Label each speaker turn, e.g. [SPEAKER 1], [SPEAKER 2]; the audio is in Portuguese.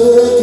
[SPEAKER 1] Senhor.